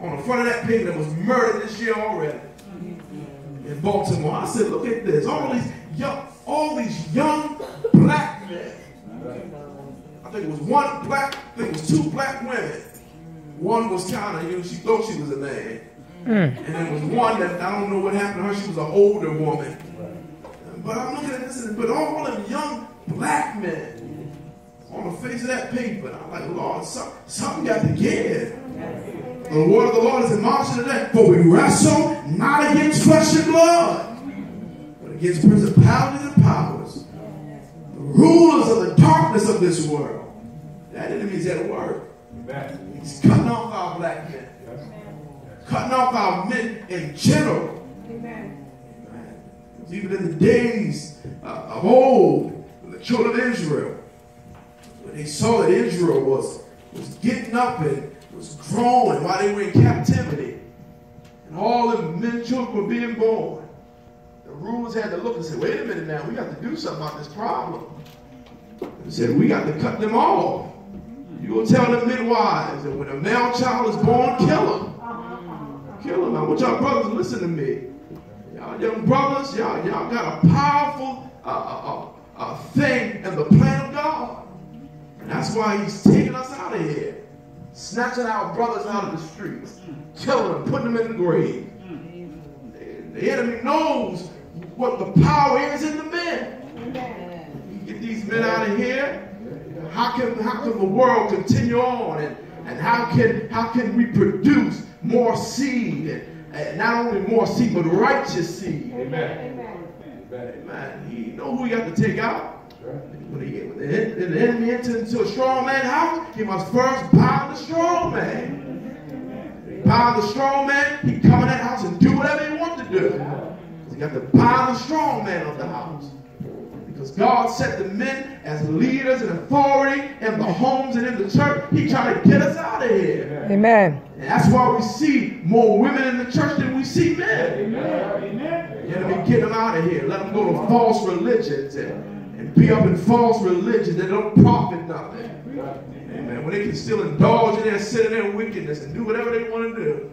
on the front of that paper that was murdered this year already in Baltimore. I said, look at this. All these young, all these young black men. I think it was one black, I think it was two black women. One was kind of, you know, she thought she was a man. Mm. And there was one that I don't know what happened to her. She was an older woman. But I'm looking at this, and, but all them young black men on the face of that paper, I'm like, Lord, something got to give. The word of the Lord is in marching today. For we wrestle not against flesh and blood, but against principalities and powers, the rulers of the darkness of this world. That enemy is at work. He's cutting off our black men, cutting off our men in general. Even in the days uh, of old, the children of Israel, when they saw that Israel was, was getting up and was growing while they were in captivity. And all the men children were being born. The rulers had to look and say, wait a minute now, we got to do something about this problem. They said, we got to cut them off. You will tell the midwives that when a male child is born, kill him. Kill him. I want y'all brothers to listen to me. Y'all young brothers, y'all, y'all got a powerful uh, uh, uh, uh thing in the plan of God. And that's why he's taking us out of here snatching our brothers out of the streets, killing them, putting them in the grave. The enemy knows what the power is in the men. Get these men out of here. How can, how can the world continue on? And, and how, can, how can we produce more seed? And, and not only more seed, but righteous seed. Amen. Amen. Amen. You know who you got to take out? When, he, when the, the enemy enters into a strong man's house, he must first bind the strong man. Bind the strong man, he come in that house and do whatever he wants to do. He got to bind the strong man of the house. Because God set the men as leaders and authority in the homes and in the church. He tried to get us out of here. Amen. And that's why we see more women in the church than we see men. Amen. You know, get them out of here. Let them go to false religions and and be up in false religion that don't profit nothing. Amen. When they can still indulge in their sin and their wickedness and do whatever they want to do.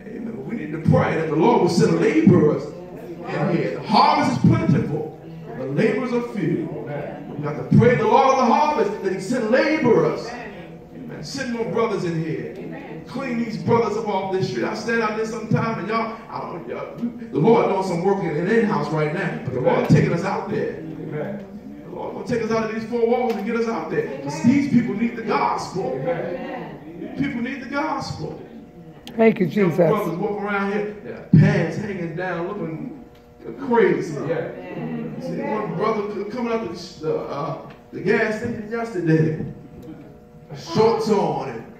Amen. We need to pray that the Lord will send laborers in here. The harvest is plentiful. The laborers are few. We have to pray the Lord of the harvest that he send laborers. Amen. Send more brothers in here. Clean these brothers up off this street. I stand out there sometime and y'all, I don't, y'all the Lord doing some work in an in-house right now. But the Lord taking us out there. Amen. Lord will take us out of these four walls and get us out there. Because these people need the gospel. People need the gospel. Thank you, Jesus. Young brothers walking around here, their pants hanging down, looking crazy. Yeah. See, one brother coming up to the, uh, the gas station yesterday, shorts on, and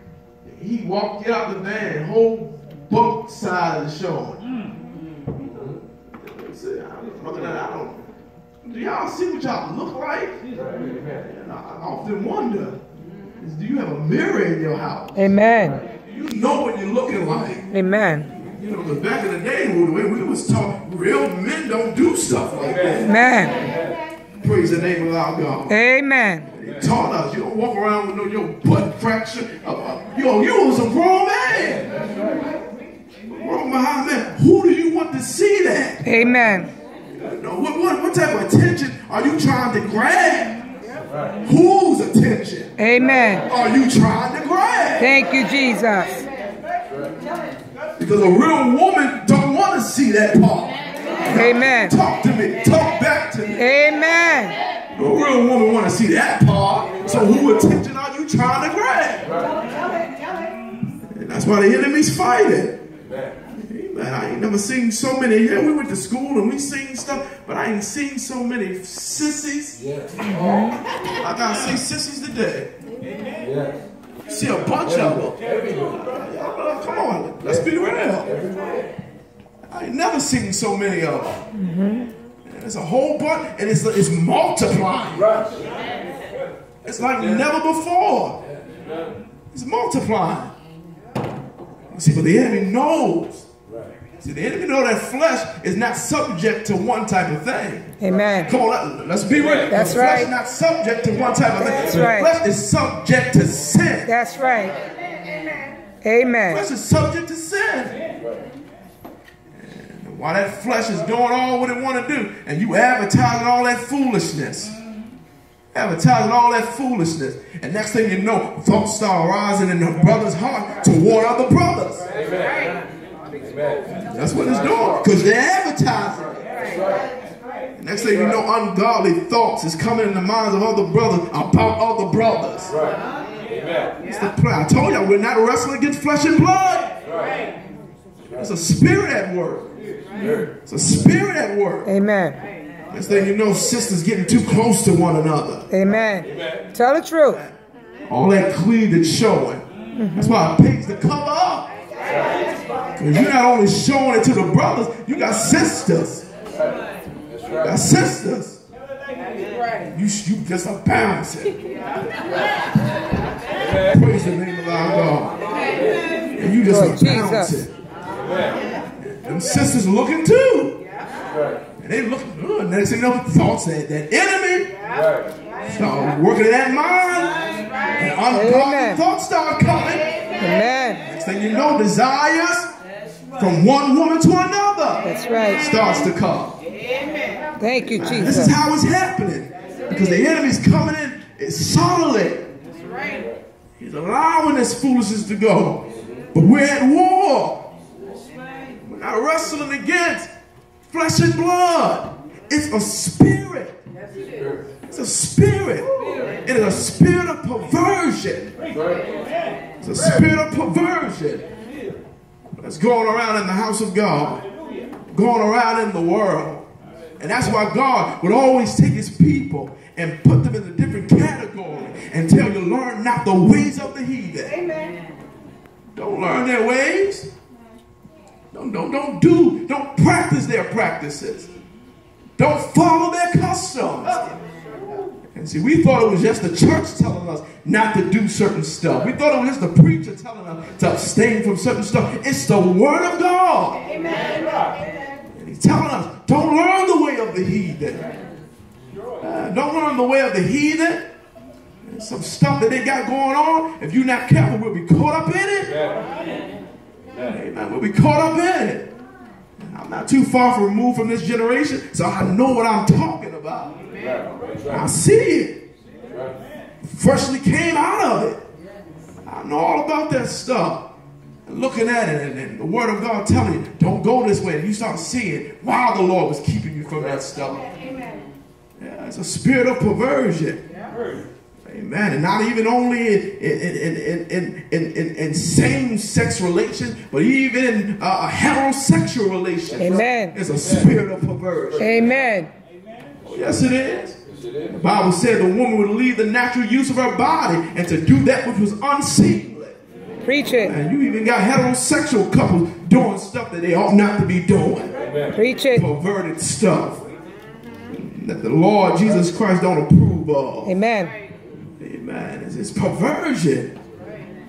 he walked out the van, whole bunk side is showing. Mm. See, I'm looking at, I don't do y'all see what y'all look like? And I often wonder, is, do you have a mirror in your house? Amen. Do you know what you're looking like? Amen. You know, because back in the day, when we was taught, real men don't do stuff like that. Amen. Praise the name of our God. Amen. They taught us. You don't walk around with no your butt fracture. Uh, uh, yo, you was a grown man. Grown behind man. Who do you want to see that? Amen. What, what, what type of attention are you trying to grab? Whose attention? Amen. Are you trying to grab? Thank you, Jesus. Because a real woman don't want to see that part. Amen. Talk to me. Talk back to me. Amen. A real woman want to see that part. So who attention are you trying to grab? And that's why the enemy's fighting. Man, I ain't never seen so many. Yeah, we went to school and we seen stuff, but I ain't seen so many sissies. Yeah. Oh, I gotta see sissies today. Yeah. See a bunch of them. Come on, let's be real. I ain't never seen so many of them. Mm-hmm. It's a whole bunch, and it's it's multiplying. It's like never before. It's multiplying. See, but the enemy knows See, the enemy know that flesh is not subject to one type of thing. Amen. Come on, let's be real. That's the right. Flesh not subject to one type of That's thing. Right. Flesh is subject to sin. That's right. Amen. Flesh is subject to sin. And while that flesh is doing all what it want to do, and you advertising all that foolishness, advertising all that foolishness, and next thing you know, thoughts start rising in the brother's heart toward other brothers. That's what it's doing, because they're advertising. Next thing you know, ungodly thoughts is coming in the minds of other brothers about other brothers. It's the plan. I told y'all we're not wrestling against flesh and blood. It's a spirit at work. It's a spirit at work. Amen. Next thing you know, sisters getting too close to one another. Amen. Tell the truth. All that cleavage showing. That's why it pays to cover up. Because you're not only showing it to the brothers, you got sisters. You got sisters. You, you just a bouncing. Praise the name of our God. And you just Lord a Them sisters looking too. And they looking good. Next thing you know, thoughts that, that enemy start working in that mind. And ungodly thoughts start coming. Amen. Next thing you know, desires from one woman to another That's right. starts to come. Amen. Thank you, Jesus. This is how it's happening. Because the enemy's coming in it's solidly. He's allowing this foolishness to go. But we're at war. We're not wrestling against flesh and blood. It's a spirit. It's a spirit. It is a spirit of perversion. It's a spirit of perversion that's going around in the house of God, going around in the world. And that's why God would always take his people and put them in a different category and tell you, learn not the ways of the heathen. Amen. Don't learn their ways. Don't, don't, don't do, don't practice their practices. Don't follow their customs. And see, we thought it was just the church telling us not to do certain stuff. We thought it was just the preacher telling us to abstain from certain stuff. It's the word of God. And he's telling us, don't learn the way of the heathen. Uh, don't learn the way of the heathen. There's some stuff that they got going on. If you're not careful, we'll be caught up in it. Amen. We'll be caught up in it. I'm not too far removed from this generation, so I know what I'm talking about. I see it. Freshly came out of it. I know all about that stuff. And looking at it and, and the word of God telling you, don't go this way. And you start seeing it while the Lord was keeping you from that stuff. Yeah, it's a spirit of perversion. Amen. And not even only in, in, in, in, in, in, same-sex relations, but even uh, a heterosexual relationship. Amen. It's a spirit of perversion. Amen. Amen. Yes, it is. The Bible said the woman would leave the natural use of her body and to do that which was unseemly. Preach it. And you even got heterosexual couples doing stuff that they ought not to be doing. Preach it. Perverted stuff that the Lord Jesus Christ don't approve of. Amen. Amen. It's, it's perversion.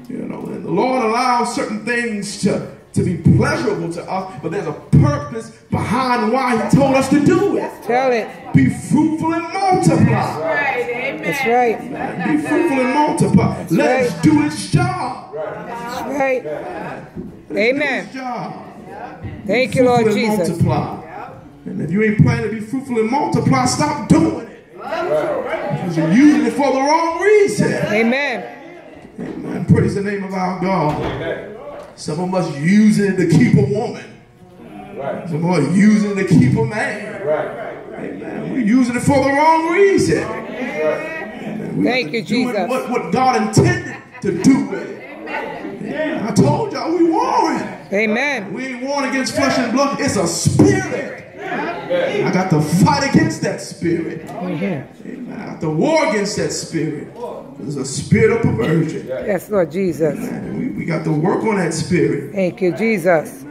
You know, and the Lord allows certain things to, to be pleasurable to us, but there's a purpose behind why He told us to do it. Tell it. Be fruitful and multiply. That's right. That's right. Be fruitful and multiply. Let right. us do its job. That's right. Its Amen. job. Thank you, Lord and Jesus. multiply. And if you ain't planning to be fruitful and multiply, stop doing it. Because you're using it for the wrong reason. Amen. Amen. Praise the name of our God. Some of us using it to keep a woman. Some of us using it to keep a man. Right. Amen. We're using it for the wrong reason. Amen. We Thank you, do it Jesus. What, what God intended to do with it. Amen. I told y'all we warring. Amen. We ain't warring against flesh and blood. It's a spirit. I got to fight against that spirit. Oh, Amen. I got to war against that spirit. It's a spirit of perversion. Yes, Lord Jesus. We, we got to work on that spirit. Thank you, Jesus.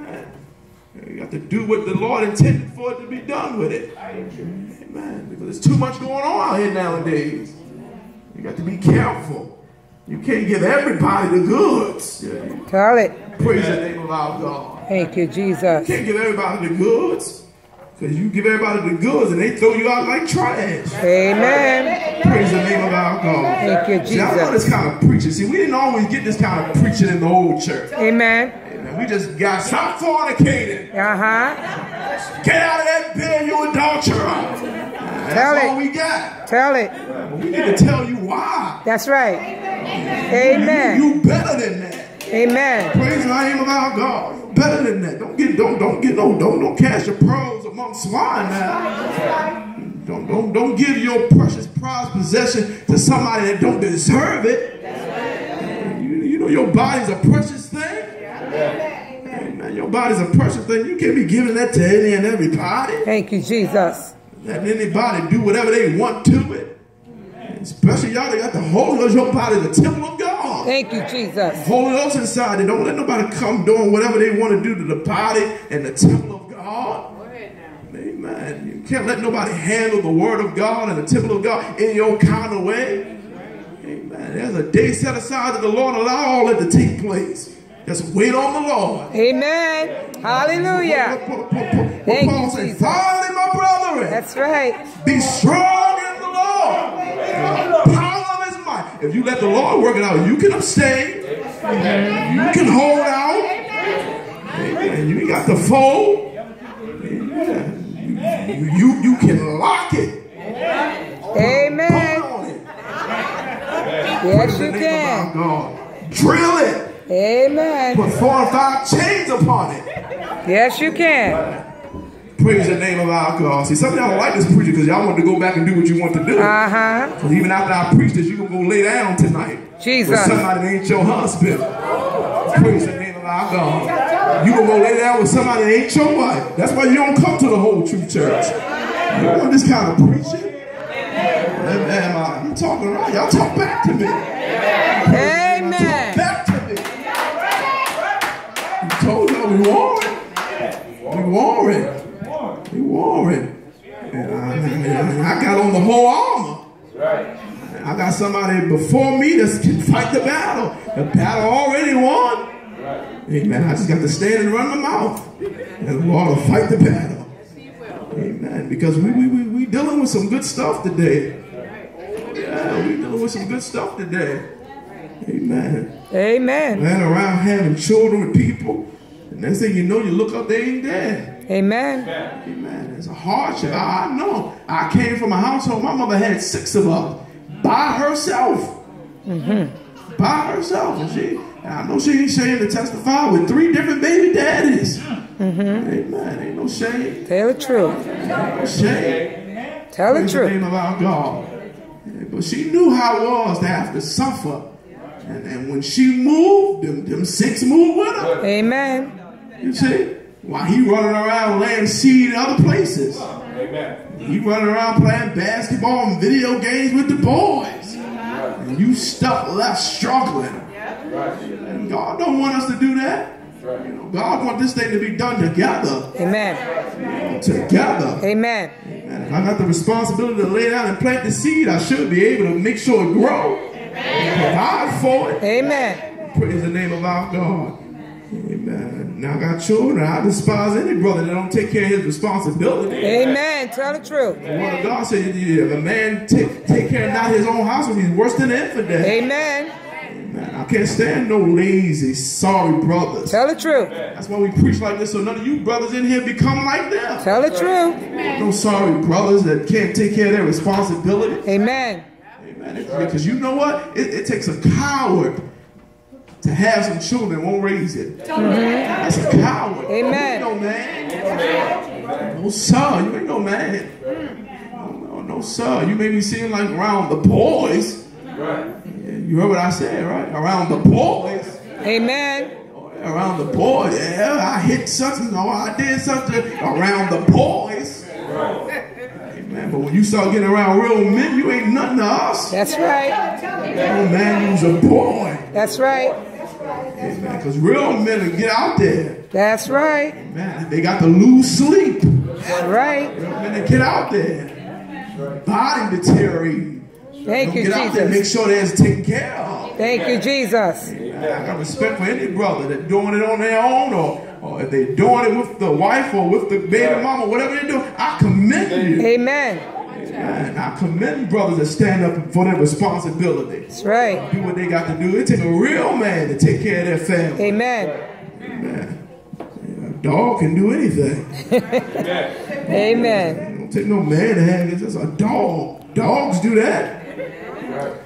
We got to do what the Lord intended for it to be done with it. Amen. Because there's too much going on out here nowadays. You got to be careful. You can't give everybody the goods. Yeah. Tell it. Praise the name of our God. Thank you, Jesus. Can't give everybody the goods. Because you give everybody the goods and they throw you out like trash. Amen. Praise the name of our God. Thank you, See, I love Jesus. this kind of preaching. See, we didn't always get this kind of preaching in the old church. Amen. Amen. We just got stop fornicating. Uh huh. Get out of that bed, you adulterer. That's Tell all we got. Tell it. But we need to tell you why. That's right. Amen. You better than that. Amen. Praise the name of our God. Better than that. Don't get don't don't get no don't don't cast your pearls among swine now. Don't don't don't give your precious prized possession to somebody that don't deserve it. You, you know your body's a precious thing. Amen. Your body's a precious thing. You can't be giving that to any and everybody. Thank you, Jesus. Let anybody do whatever they want to it. Especially y'all that got the Holy Ghost. Your body's the temple of God. Thank you, Jesus. Holy Ghost inside. They don't let nobody come doing whatever they want to do to the body and the temple of God. Amen. You can't let nobody handle the word of God and the temple of God in your kind of way. Amen. There's a day set aside that the Lord allow all that to take place. Just wait on the Lord. Amen. Hallelujah. What, Thank Paul you, said, finally, my brethren, That's right. be strong in the Lord. The Power of his might. If you let the Lord work it out, you can abstain. You can hold out. Amen. You got to fold. Amen. You, you, you can lock it. Amen. It. Yes, you the name of our can. God. Drill it. Amen. Put four or five chains upon it. Yes, you can. Praise the name of our God. See, some of y'all don't like this preacher because y'all want to go back and do what you want to do. Uh huh. Because even after I preach this, you going to go lay down tonight. Jesus. With somebody that ain't your husband. Praise the name of our God. You to go lay down with somebody that ain't your wife. That's why you don't come to the whole true church. You don't want this kind of preaching. Man, man, I'm talking right. Y'all talk back to me. Amen. Back to me. You told you we warring. We warring. We warring. And I, I got on the whole armor. I got somebody before me that can fight the battle. The battle already won. Amen. I just got to stand and run my mouth. And the Lord will fight the battle. Amen. Because we we we, we dealing with some good stuff today. Yeah, we dealing with some good stuff today. Amen. Amen. Man around having children with people. And next thing you know, you look up, they ain't there. Amen. Amen. It's a hardship. I, I know. I came from a household. My mother had six of us by herself. Mm-hmm. By herself. And she, I know she ain't ashamed to testify with three different baby daddies. Mm-hmm. Amen. Ain't no shame. Tell the truth. No shame. Tell the Praise the truth. name of our God. But she knew how it was to have to suffer. And, and when she moved, them, them six moved with her. Amen. You see? While he running around laying seed in other places. Amen. He running around playing basketball and video games with the boys. And you stuck left struggling. And God don't want us to do that. You know, God want this thing to be done together. Amen. Together. Amen. And if I got the responsibility to lay down and plant the seed, I should be able to make sure it grow. Provide for it. Amen. Praise the name of our God. Amen. Now I got children. I despise any brother that don't take care of his responsibility. Amen. Tell the truth. The word of God said, if a man take, take care of not his own house, he's worse than an infidel. Amen. Amen. I can't stand no lazy, sorry brothers. Tell the truth. That's why we preach like this, so none of you brothers in here become like them. Tell the truth. No sorry brothers that can't take care of their responsibility. Amen. Amen. Because you know what? It, it takes a coward to have some children won't raise it. That's a coward. Amen. You ain't no man. No sir, you ain't no man. No, no, no sir. You may be seeing like around the boys. You heard what I said, right? Around the boys. Amen. Around the boys. Yeah, I hit something. No, I did something around the boys. Amen. But when you start getting around real men, you ain't nothing to us. That's right. Oh man, you's a boy. That's right. Amen. Because real men will get out there. That's right. Man, they got to lose sleep. That's right. Real men get out there. Body deteriorating. Thank you, get out there and make Jesus. sure that it's taken care of. Thank you, Jesus. Amen. I got respect for any brother that doing it on their own or, or if they doing it with the wife or with the baby mama, whatever they do. I commend you. Amen. And I commend brothers that stand up for their responsibility. That's right. Do what they got to do. It takes a real man to take care of their family. Amen. Man, a dog can do anything. Amen. It don't take no man to hang it. Just a dog. Dogs do that. Right.